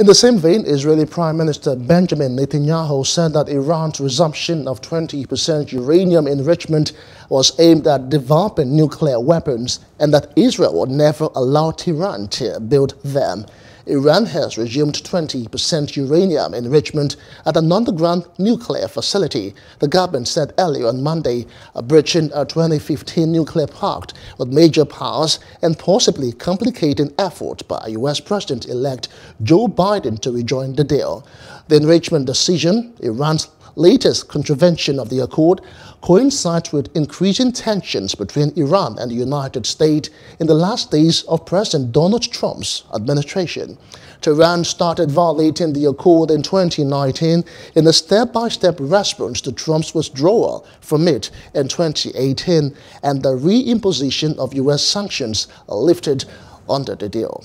In the same vein, Israeli Prime Minister Benjamin Netanyahu said that Iran's resumption of 20% uranium enrichment was aimed at developing nuclear weapons and that Israel would never allow Tehran to build them. Iran has resumed 20% uranium enrichment at an underground nuclear facility, the government said earlier on Monday, breaching a uh, 2015 nuclear pact with major powers and possibly complicating efforts by U.S. President-elect Joe Biden to rejoin the deal. The enrichment decision, Iran's latest contravention of the accord coincides with increasing tensions between Iran and the United States in the last days of President Donald Trump's administration. Tehran started violating the accord in 2019 in a step-by-step -step response to Trump's withdrawal from it in 2018 and the reimposition of U.S. sanctions lifted under the deal.